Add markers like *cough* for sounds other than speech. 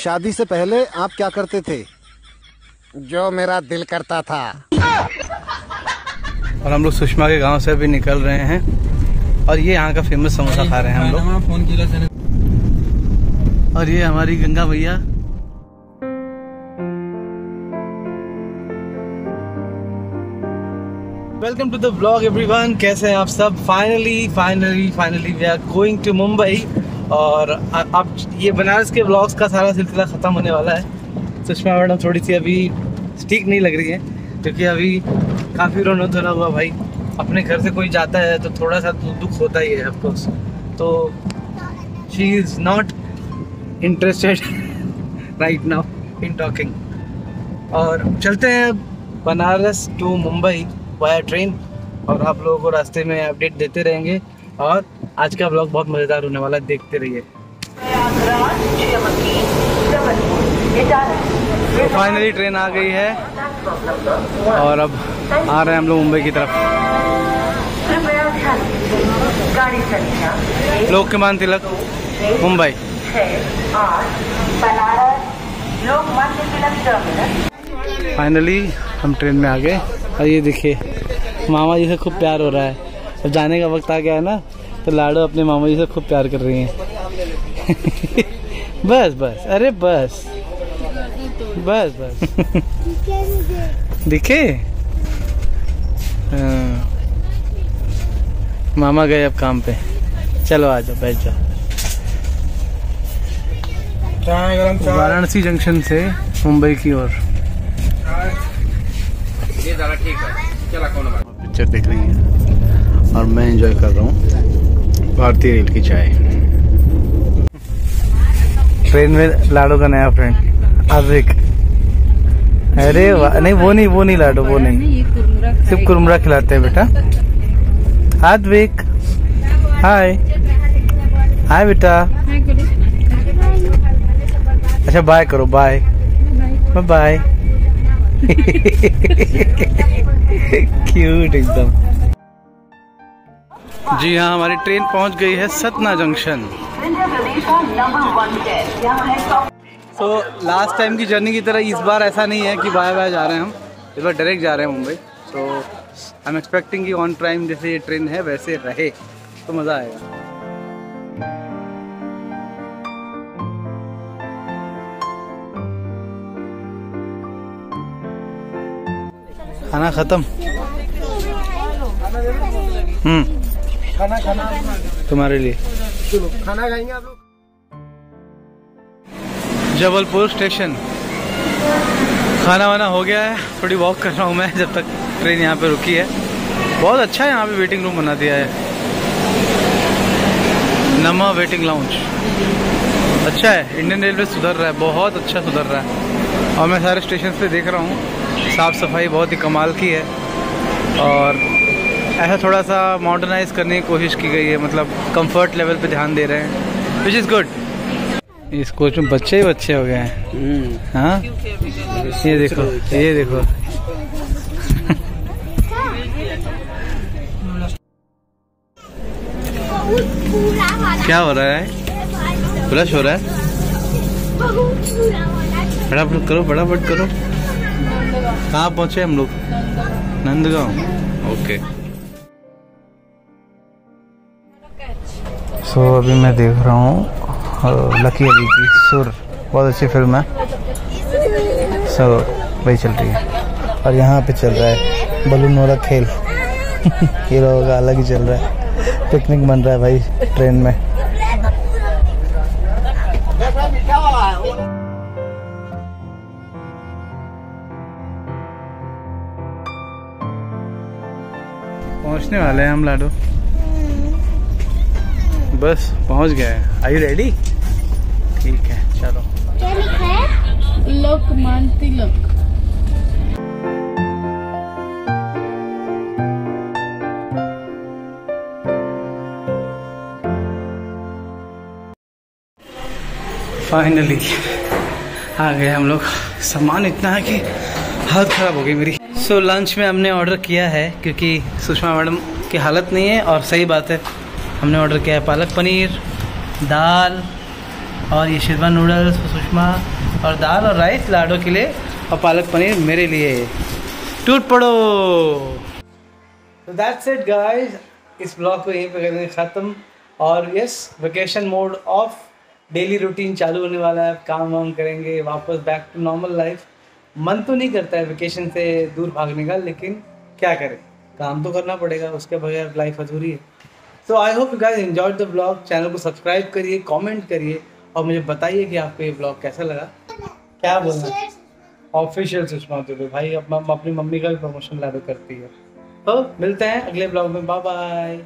शादी से पहले आप क्या करते थे? जो मेरा दिल करता था। और हम लोग सुषमा के गाँव से भी निकल रहे हैं। और ये यहाँ का फ़ेमस समोसा खा रहे हैं हम लोग। फ़ोन और ये हमारी गंगा भैया। Welcome to the blog everyone कैसे हैं आप सब? Finally finally finally we are going to Mumbai और अब ये बनारस के ब्लॉग्स का सारा सिलसिला ख़त्म होने वाला है। सुषमा मैडम थोड़ी सी अभी ठीक नहीं लग रही है, क्योंकि अभी काफ़ी रोना धोना हुआ भाई। अपने घर से कोई जाता है तो थोड़ा सा दुख होता ही है ऑफकोर्स तो she is not interested right now in talking और चलते हैं Banaras to Mumbai via train और आप लोगों को रास्ते में अपडेट देते रहेंगे। और आज का ब्लॉग बहुत मज़ेदार होने वाला है, देखते रहिए। तो फाइनली ट्रेन आ गई है और अब आ रहे हैं हम लोग मुंबई की तरफ़। लोकमान तिलक, मुंबई। फाइनली हम ट्रेन में आ गए। और ये देखिए, मामा जी से खूब प्यार हो रहा है। अब जाने का वक्त आ गया है ना तो लाडो अपने मामा जी से खूब प्यार कर रही हैं। *laughs* बस बस अरे बस। बस बस। दिखे? हाँ। मामा गए अब काम पे। चलो आ जाओ बैठ जाओ। वाराणसी जंक्शन से मुंबई की ओर। ये ठीक है। चला कौन बात पिक्चर देख रही है और मैं एंजॉय कर रहा हूँ। भारतीय रेल की चाय। ट्रेन में लाडो का नया फ्रेंड आविक अरे नहीं वो नहीं वो नहीं लाडो वो नहीं। सिर्फ़ कुरमुरा खिलाते हैं बेटा। आद्विक हाय हाय बेटा। अच्छा बाय करो बाय बाय *laughs* क्यूट एकदम। जी हाँ हमारी ट्रेन पहुँच गई है सतना जंक्शन। तो लास्ट टाइम की जर्नी की तरह इस बार ऐसा नहीं है कि बाय बाय जा रहे हैं हम। इस बार डायरेक्ट जा रहे हैं मुंबई। तो आई एम एक्सपेक्टिंग कि ऑन टाइम जैसे ये ट्रेन है, वैसे रहे। तो मज़ा आएगा। खाना खत्म। हम्म। खाना खाना तुम्हारे लिए। खाना खाएँगे आप लोग जबलपुर स्टेशन। खाना वाना हो गया है। थोड़ी वॉक कर रहा हूँ मैं, जब तक ट्रेन यहाँ पे रुकी है। बहुत अच्छा है यहाँ पे वेटिंग रूम बना दिया है। नमा वेटिंग लाउंज अच्छा है इंडियन रेलवे सुधर रहा है, बहुत अच्छा सुधर रहा है। और मैं सारे स्टेशन पे देख रहा हूँ। साफ़ सफ़ाई बहुत ही कमाल की है और ऐसा थोड़ा सा मॉडर्नाइज करने की कोशिश की गई है मतलब कंफर्ट लेवल पे ध्यान दे रहे हैं विच इज़ गुड इस कोच में बच्चे ही बच्चे हो गए हैं। हाँ? ये देखो ये देखो। क्या हो रहा है? ब्रश हो रहा है? फटाफट करो फटाफट करो। कहाँ पहुँचे हम लोग? नंदगांव। ओके सो so, अभी मैं देख रहा हूँ लकी अली की सुर। बहुत अच्छी फ़िल्म है। सो so, वही चल रही है। और यहाँ पे चल रहा है बलून वाला खेल। *laughs* हीरो का अलग ही चल रहा है। पिकनिक बन रहा है भाई ट्रेन में। पहुँचने वाले हैं हम लाडो। बस पहुँच गए। आई यू रेडी ठीक है चलो। क्या लिखा है? लोकमान तिलक फाइनली आ गए हम लोग। सामान इतना है कि हालत ख़राब हो गई मेरी। सो so, लंच में हमने ऑर्डर किया है क्योंकि सुषमा मैडम की हालत नहीं है और सही बात है। हमने ऑर्डर किया है पालक पनीर दाल और ये शेरवा नूडल्स सुषमा और दाल और राइस लाडो के लिए और पालक पनीर मेरे लिए। टूट पड़ो। तो दैट्स इट गाइस इस ब्लॉग को यहीं पे करेंगे ख़त्म। और yes vacation mode off daily routine चालू होने वाला है। काम वाम करेंगे वापस बैक टू नॉर्मल लाइफ मन तो नहीं करता है वेकेशन से दूर भागने का, लेकिन क्या करें? काम तो करना पड़ेगा, उसके बगैर लाइफ अधूरी है। So I hope you guys enjoyed the blog channel को सब्सक्राइब करिए कमेंट करिए, और मुझे बताइए कि आपको ये ब्लॉग कैसा लगा। क्या बोलना ऑफिशियल सुषमा दुबे भाई, अब अपनी मम्मी का भी प्रमोशन लागू करती है। तो मिलते हैं अगले ब्लॉग में। Bye bye